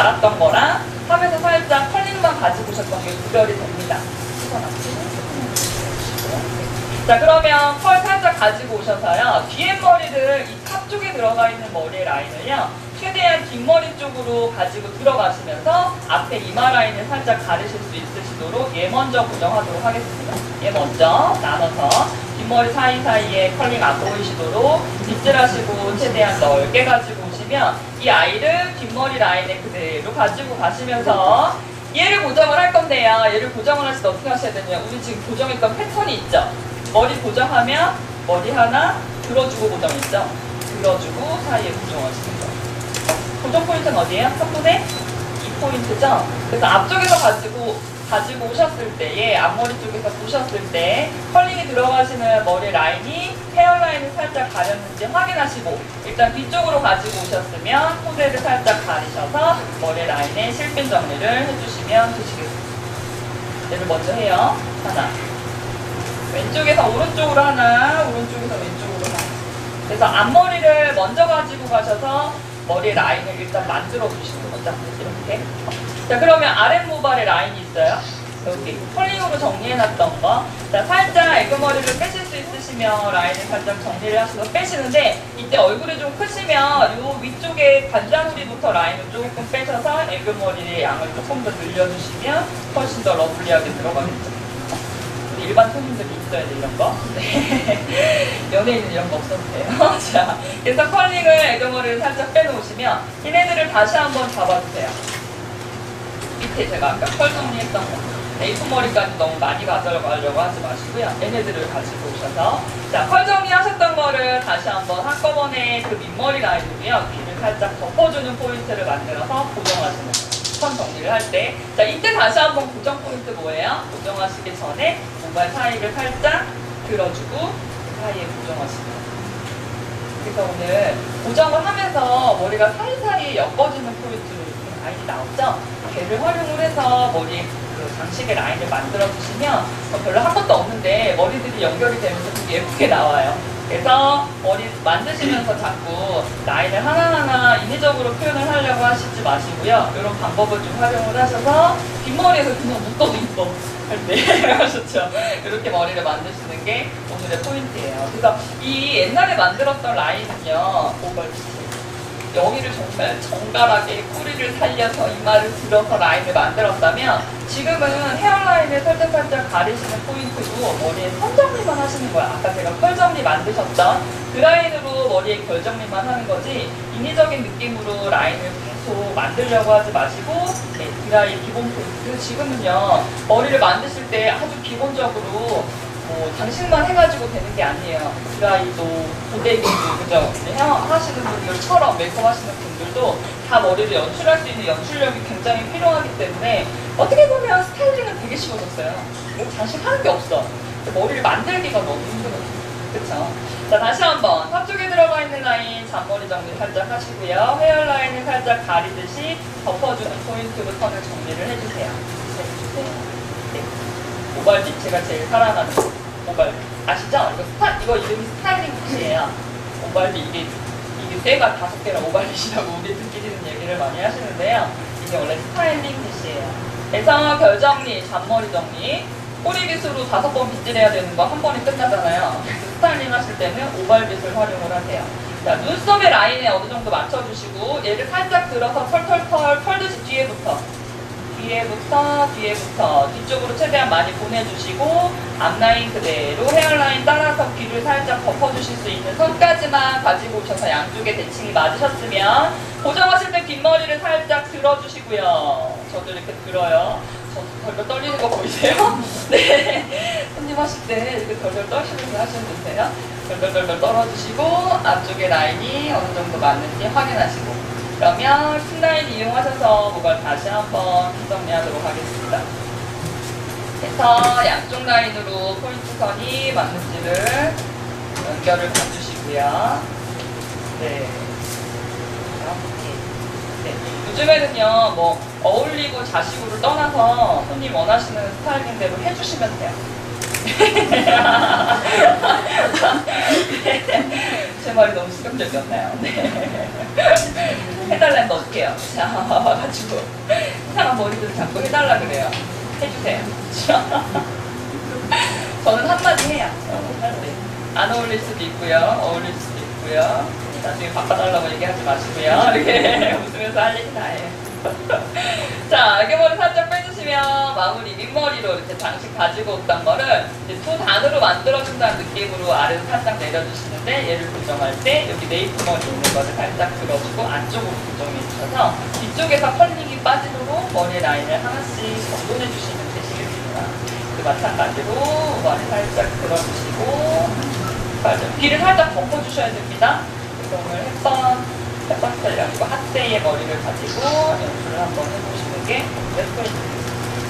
알았던 거랑 top에서 살짝 curling만 가지고 오셨던 게 구별이 됩니다. 자 그러면 컬 살짝 가지고 오셔서요 뒤에 머리를 이 top 쪽에 들어가 있는 머리의 라인을요 최대한 뒷머리 쪽으로 가지고 들어가시면서 앞에 이마 라인을 살짝 가르실 수 있으시도록 얘 먼저 고정하도록 하겠습니다 얘 먼저 나눠서 뒷머리 사이사이에 컬링 안 보이시도록 빗질하시고 최대한 넓게 가지고 오시면 이 아이를 뒷머리 라인에 그대로 가지고 가시면서 얘를 고정을 할 건데요. 얘를 고정을 하실 때 어떻게 하셔야 되냐. 우리 지금 고정했던 패턴이 있죠. 머리 고정하면 머리 하나 들어주고 고정했죠. 들어주고 사이에 고정하시는 거예요. 고정 포인트는 어디예요? 첫 번째 이 포인트죠. 그래서 앞쪽에서 가지고 가지고 오셨을 때에 앞머리 쪽에서 보셨을 때 curling이 들어가시는 머리 라인이 hairline을 살짝 가렸는지 확인하시고 일단 뒤쪽으로 가지고 오셨으면 코드를 살짝 가리셔서 머리 라인에 실핀 정리를 해주시면 되시겠습니다. 얘를 먼저 해요. 하나. 왼쪽에서 오른쪽으로 하나, 오른쪽에서 왼쪽으로 하나. 그래서 앞머리를 먼저 가지고 가셔서 머리 라인을 일단 만들어 주시는 거죠. 이렇게. 자, 그러면 아랫 모발에 라인이 있어요. 여기 컬링으로 정리해놨던 거. 자, 살짝 애교머리를 빼실 수 있으시면 라인을 살짝 정리를 하셔서 빼시는데 이때 얼굴이 좀 크시면 요 위쪽에 관자놀이부터 라인을 조금 빼셔서 애교머리의 양을 조금 더 늘려주시면 훨씬 더 lovely하게 들어가겠죠. 일반 손님들이 있어야 돼 이런 거. 네. 연예인은 이런 거 없어도 돼요. 자, 그래서 curling을 애교머리를 살짝 빼놓으시면 얘네들을 다시 한번 잡아주세요. 밑에 제가 아까 컬 정리했던 거. 애교머리까지 너무 많이 가져가려고 하지 마시고요. 얘네들을 가지고 오셔서 자, 컬 정리하셨던 거를 다시 한번 한꺼번에 그 밑머리 라인으로요. 귀를 살짝 덮어주는 포인트를 만들어서 고정하시는 거예요. 선 정리를 할 때. 자, 이때 다시 한번 고정 포인트 뭐예요? 고정하시기 전에 모발 사이를 살짝 들어주고 그 사이에 고정하시는 거예요. 그래서 오늘 고정을 하면서 머리가 사이사이에 엮어지는 포인트 라인이 나오죠? 걔를 활용을 해서 머리 그 장식의 라인을 만들어 주시면 별로 한 것도 없는데 머리들이 연결이 되면서 되게 예쁘게 나와요. 그래서 머리 만드시면서 자꾸 라인을 하나하나 인위적으로 표현을 하려고 하시지 마시고요. 이런 방법을 좀 활용을 하셔서 뒷머리에서 그냥 묶어도 이뻐 할 때 하셨죠. 이렇게 머리를 만드시는 게 오늘의 포인트예요. 그래서 이 옛날에 만들었던 라인은요. 오벌 여기를 정말 정갈하게 꼬리를 살려서 이마를 들어서 라인을 만들었다면 지금은 헤어라인을 살짝살짝 가리시는 포인트로 머리에 선 정리만 하시는 거야. 아까 제가 펄 정리 만드셨던 그 라인으로 머리에 결 정리만 하는 거지 인위적인 느낌으로 라인을 계속 만들려고 하지 마시고 네, 드라이 기본 포인트 지금은요 머리를 만드실 때 아주 기본적으로 뭐 장식만 해가지고 되는 게 아니에요. 드라이도 고데기도 그죠? 헤어 하시는 분들처럼 메이크업 하시는 분들도 다 머리를 연출할 수 있는 연출력이 굉장히 필요하기 때문에 어떻게 보면 스타일링은 되게 쉬워졌어요. 뭐 장식하는 게 없어. 머리를 만들기가 너무 힘들어요. 그쵸? 자 다시 한번 top 쪽에 들어가 있는 라인 잔머리 정리 살짝 하시고요. hairline을 살짝 가리듯이 덮어주는 포인트로 턴을 정리를 해주세요. 해주세요. 네. 오발빗 제가 제일 사랑하는 오발 아시죠? 이거 스타 이거 이름이 스타일링 빗이에요. 오발빗 이게 이게 쇠가 다섯 개라 오발빗이라고 우리 듣기는 얘기를 많이 하시는데요. 이게 원래 스타일링 빗이에요. 그래서 결 정리, 잔머리 정리, 꼬리빗으로 다섯 번 빗질해야 되는 거 한 번에 끝나잖아요. 스타일링 하실 때는 오발빗을 활용을 하세요. 자, 눈썹의 라인에 어느 정도 맞춰주시고 얘를 살짝 들어서 털털털 털듯이 뒤에부터 뒤에부터 뒤에부터 뒤쪽으로 최대한 많이 보내주시고 앞라인 그대로 헤어라인 따라서 귀를 살짝 덮어주실 수 있는 선까지만 가지고 오셔서 양쪽에 대칭이 맞으셨으면 고정하실 때 뒷머리를 살짝 들어주시고요. 저도 이렇게 들어요. 저 덜덜 떨리는 거 보이세요? 네. 손님 하실 때 이렇게 덜덜 떨시면서 하시면 되세요. 덜덜덜덜 떨어주시고 앞쪽에 라인이 어느 정도 맞는지 확인하시고 그러면 핀라인 이용하셔서 모발 다시 한번 정리하도록 하겠습니다. 그래서 양쪽 라인으로 포인트 선이 맞는지를 연결을 봐주시고요. 네. 네. 요즘에는요, 뭐, 어울리고 자식으로 떠나서 손님 원하시는 스타일링대로 해주시면 돼요. 제 말이 너무 수경적이었나요? 네. 해달라는 어떻게 해요? 자, 와가지고 이상한 머리들 자꾸 해달라 그래요. 해주세요. 저는 한마디 해요. 어. 안 어울릴 수도 있고요. 어울릴 수도 있고요. 나중에 바꿔달라고 얘기하지 마시고요. 이렇게 웃으면서 할 얘기 다 해요. 자, 애교머리 살짝 빼주 시면 마무리 밑머리로 이렇게 장식 가지고 왔던 거를 두 단으로 만들어준다는 느낌으로 아래로 살짝 내려주시는데 얘를 고정할 때 여기 네이프 머리 있는 거를 살짝 들어주고 안쪽으로 고정해 주셔서 뒤쪽에서 curling이 빠지도록 머리 라인을 하나씩 정돈해 주시면 되시겠습니다. 그 마찬가지로 머리 살짝 들어주시고 맞아요. 귀를 살짝 덮어주셔야 됩니다. 그래서 오늘 헵번 헵번 스타일 아니고 핫세의 머리를 가지고 연출을 한번 해보시는 게 예쁘입니다.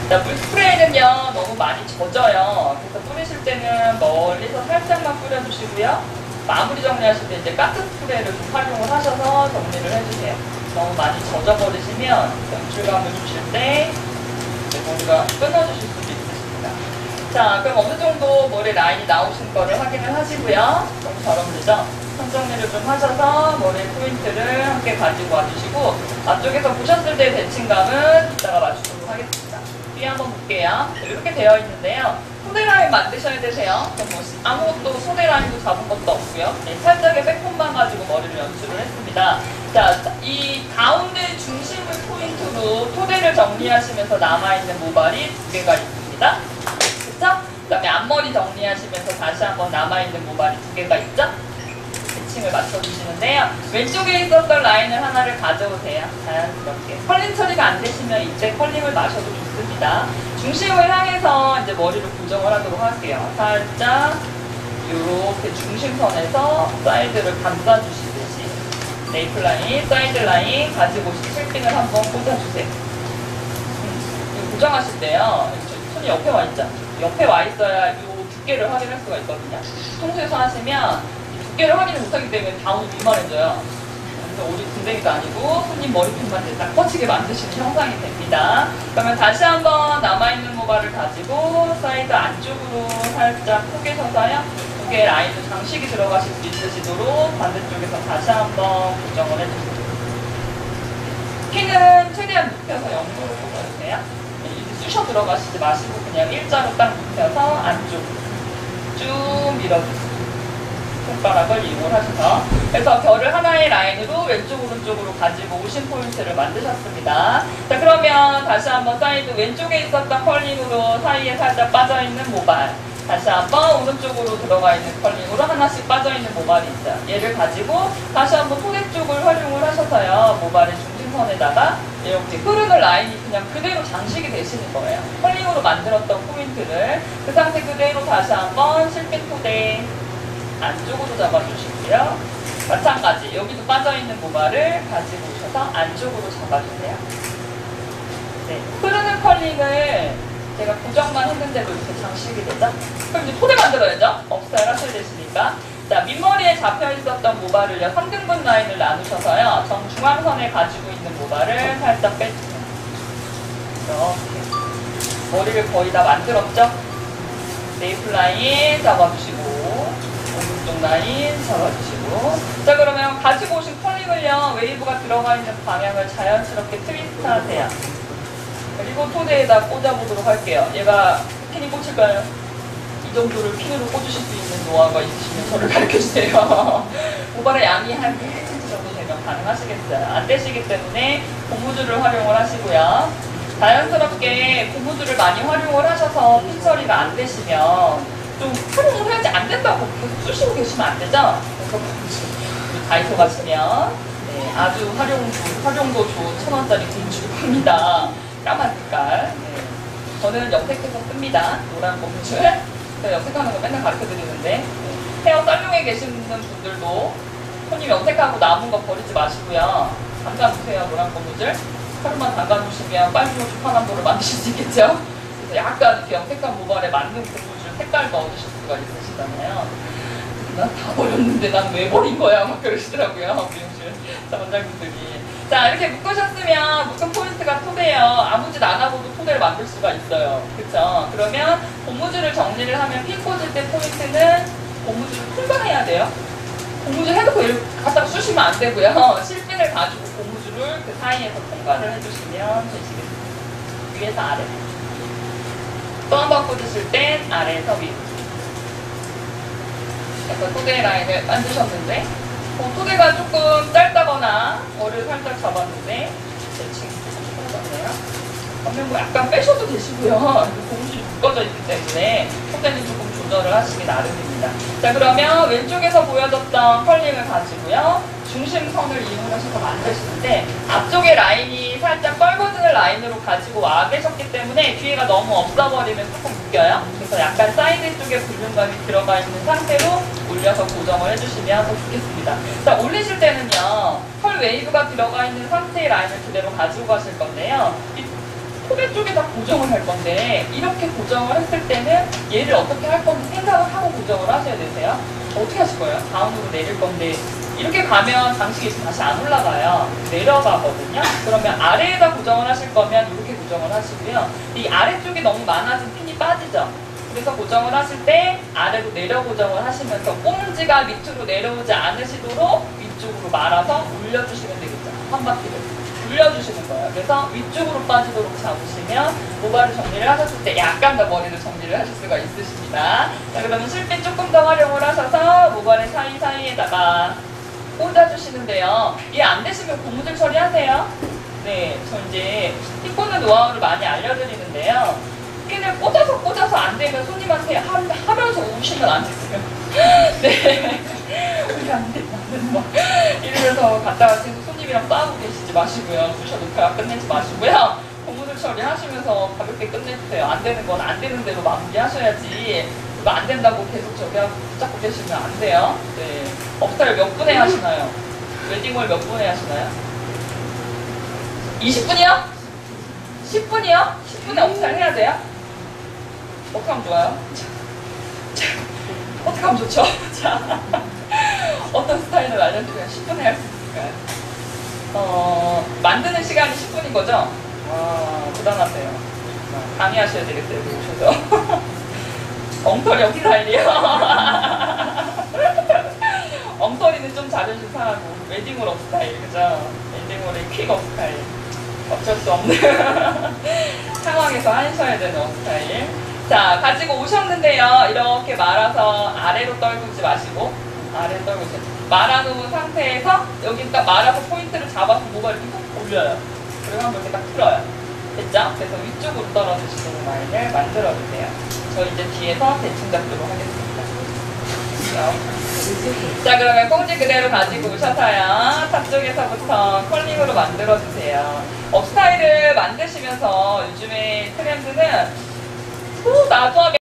자, 물 스프레이는요, 너무 많이 젖어요. 그래서 뿌리실 때는 멀리서 살짝만 뿌려주시고요. 마무리 정리하실 때 이제 가스 스프레이를 좀 활용을 하셔서 정리를 해주세요. 너무 많이 젖어버리시면 연출감을 주실 때 이제 머리가 끊어주실 수도 있으십니다. 자, 그럼 어느 정도 머리 라인이 나오신 거를 확인을 하시고요. 너무 잘 어울리죠? 손 정리를 좀 하셔서 머리 포인트를 함께 가지고 와주시고 앞쪽에서 보셨을 때 대칭감은 이따가 맞추도록 하겠습니다. 뒤에 한번 볼게요. 이렇게 되어 있는데요. 소대 라인 만드셔야 되세요. 뭐 아무것도 소대 라인도 잡은 것도 없고요. 네, 살짝의 백폰만 가지고 머리를 연출을 했습니다. 자, 이 가운데 중심을 포인트로 토대를 정리하시면서 남아있는 모발이 두 개가 있습니다. 그쵸? 그 다음에 앞머리 정리하시면서 다시 한번 남아있는 모발이 두 개가 있죠? 대칭을 맞춰주시는데요. 왼쪽에 있었던 라인을 하나를 가져오세요. 자연스럽게. 컬링 처리가 안 되시면 이때 컬링을 마셔도 좋습니다. 중심을 향해서 이제 머리를 고정을 하도록 할게요. 살짝 이렇게 중심선에서 사이드를 감싸주시듯이 nape 라인, 사이드 라인 가지고 실핀을 한번 꽂아주세요. 음, 고정하실 때요. 저 손이 옆에 와 있죠? 옆에 와 있어야 이 두께를 확인할 수가 있거든요. 통수에서 하시면 이 두께를 확인을 못하기 때문에 다운이 미만해져요. 그래서 오리 궁댕이도 아니고 손님 머리핀만 이제 딱 뻗치게 만드시는 형상이 됩니다. 그러면 다시 한번 남아있는 모발을 가지고 사이드 안쪽으로 살짝 크게 서서요. 두개 라인도 장식이 들어가실 수 있으시도록 반대쪽에서 다시 한번 고정을 해주세요. 핀은 최대한 눕혀서 옆으로 꼽아주세요. 네, 쑤셔 들어가시지 마시고 그냥 일자로 딱 눕혀서 안쪽으로 쭉 밀어주세요. 손가락을 이용하셔서 그래서 컬을 하나의 라인으로 왼쪽 오른쪽으로 가지고 오신 포인트를 만드셨습니다. 자 그러면 다시 한번 사이드 왼쪽에 있었던 컬링으로 사이에 살짝 빠져있는 모발 다시 한번 오른쪽으로 들어가 있는 컬링으로 하나씩 빠져있는 모발이 있죠. 얘를 가지고 다시 한번 토대 쪽을 활용을 하셔서요. 모발의 중심선에다가 이렇게 흐르는 라인이 그냥 그대로 장식이 되시는 거예요. 컬링으로 만들었던 포인트를 그 상태 그대로 다시 한번 실핀 토대 안쪽으로 잡아주시고요. 마찬가지 여기도 빠져있는 모발을 가지고 오셔서 안쪽으로 잡아주세요. 네, 흐르는 컬링을 제가 고정만 했는데도 이렇게 장식이 되죠? 그럼 이제 토대 만들어야죠? 업스타일 하셔야 되시니까. 자, 밑머리에 잡혀 있었던 모발을요, 3등분 라인을 나누셔서요, 정중앙선에 가지고 있는 모발을 살짝 빼주세요. 이렇게. 머리를 거의 다 만들었죠? nape 라인 잡아주시고, 오른쪽 라인 잡아주시고. 자, 그러면 가지고 오신 컬링을요, 웨이브가 들어가 있는 방향을 자연스럽게 트위스트 하세요. 그리고 토대에다 꽂아보도록 할게요. 얘가 핀이 꽂힐까요? 이 정도를 핀으로 꽂으실 수 있는 노하우가 있으시면 저를 가르쳐주세요. 모발의 양이 한 1cm 정도 되면 가능하시겠어요. 안 되시기 때문에 고무줄을 활용을 하시고요. 자연스럽게 고무줄을 많이 활용을 하셔서 핀 처리가 안 되시면 좀 활용을 해야지 안 된다고 계속 쑤시고 계시면 안 되죠? 우리 다이소 가시면 네, 아주 활용, 활용도 좋은 천 원짜리 팝니다. 까만 색깔. 네. 저는 염색해서 씁니다. 노란 고무줄. 제가 염색하는 거 맨날 가르쳐 드리는데 네. 헤어 살롱에 계시는 분들도 손님 염색하고 남은 거 버리지 마시고요. 담가주세요. 노란 고무줄. 하루만 담가주시면 빨리 주파남보를 만드실 수 있겠죠. 그래서 약간 이렇게 염색한 모발에 맞는 고무 줄 색깔 넣어주실 수가 있으시잖아요. 난 다 버렸는데 난 왜 버린 거야? 막 그러시더라고요. 미용실 원장님들이. 자, 이렇게 묶으셨으면 묶은 포인트가 토대예요. 아무 짓 안 하고도 토대를 만들 수가 있어요. 그쵸? 그러면 고무줄을 정리를 하면 핀 꽂을 때 포인트는 고무줄을 풀방해야 돼요. 고무줄 해놓고 갖다가 쑤시면 안 되고요. 실핀을 가지고 고무줄을 줄을 그 사이에서 통과를 해주시면 되시겠습니다. 위에서 아래. 또한 번 꽂으실 땐 아래에서 위로. 약간 토대 라인을 만드셨는데 어, 토대가 조금 짧다거나 머리를 살짝 잡았는데 대칭 해봤네요. 뭐 약간 빼셔도 되시고요. 고무줄이 묶어져 있기 때문에 토대는 조금 조절을 하시기 나름입니다. 자 그러면 왼쪽에서 보여줬던 컬링을 가지고요. 중심선을 이용하셔서 만드시는데 앞쪽에 라인이 살짝 뻘거지는 라인으로 가지고 와 계셨기 때문에 뒤에가 너무 없어버리면 조금 웃겨요. 그래서 약간 사이드 쪽에 볼륨감이 들어가 있는 상태로 올려서 고정을 해주시면 더 좋겠습니다. 자 올리실 때는요. 컬 웨이브가 들어가 있는 상태의 라인을 그대로 가지고 가실 건데요. 이 토대 쪽에다 고정을 할 건데 이렇게 고정을 했을 때는 얘를 어떻게 할 건지 생각을 하고 고정을 하셔야 되세요. 어떻게 하실 거예요? 다운으로 내릴 건데 이렇게 가면 장식이 다시 안 올라가요. 내려가거든요. 그러면 아래에다 고정을 하실 거면 이렇게 고정을 하시고요. 이 아래쪽이 너무 많아진 핀이 빠지죠. 그래서 고정을 하실 때 아래로 내려 고정을 하시면서 꽁지가 밑으로 내려오지 않으시도록 위쪽으로 말아서 올려주시면 되겠죠. 한 바퀴를. 돌려주시는 거예요. 그래서 위쪽으로 빠지도록 잡으시면 모발을 정리를 하셨을 때 약간 더 머리를 정리를 하실 수가 있으십니다. 자, 그러면 실핀 조금 더 활용을 하셔서 모발의 사이사이에다가 꽂아주시는데요. 이해 안 되시면 고무줄 처리하세요. 네, 저 이제 핀 꽂는 노하우를 많이 알려드리는데요. 핀을 꽂아서 꽂아서 안 되면 손님한테 하, 하면서 오시면 안 되세요. 네. 우리 안 된다, 안 된다. 이러면서 갔다가 지금 손님이랑 싸우고 계시지 마시고요. 부셔 놓고요. 끝내지 마시고요. 고무줄 처리하시면서 가볍게 끝내주세요. 안 되는 건 안 되는 대로 마무리하셔야지. 그거 안 된다고 계속 저기 붙잡고 계시면 안 돼요. 네. 업스타일 몇 분에 하시나요? 웨딩홀 몇 분에 하시나요? 20분이요? 10분이요? 10분에 업스타일 해야 돼요? 어떻게 하면 좋아요? 어떻게 하면 좋죠? 자, 어떤 스타일을 알려드리면 10분에 할 수 있을까요? 어, 만드는 시간이 10분인 거죠? 와, 대단하세요. 강의하셔야 되겠어요, 오셔서. 엉터리 업스타일이요. 엉터리는 좀 자존심 상하고, 웨딩홀 업스타일, 그죠? 웨딩홀의 quick 업스타일. 어쩔 수 없는 상황에서 하셔야 되는 업스타일. 자, 가지고 오셨는데요. 이렇게 말아서 아래로 떨구지 마시고, 아래 떨구지. 말아놓은 상태에서 여기 딱 말아서 포인트를 잡아서 뭐가 이렇게 톡 올려요. 그리고 한번 이렇게 딱 풀어요. 됐죠? 그래서 위쪽으로 떨어지시는 라인을 만들어주세요. 저 이제 뒤에서 대충 잡도록 하겠습니다. 자, 그러면 꽁지 그대로 가지고 오셔서요. top 쪽에서부터 컬링으로 만들어주세요. 업스타일을 만드시면서 요즘에 트렌드는 또 나중하게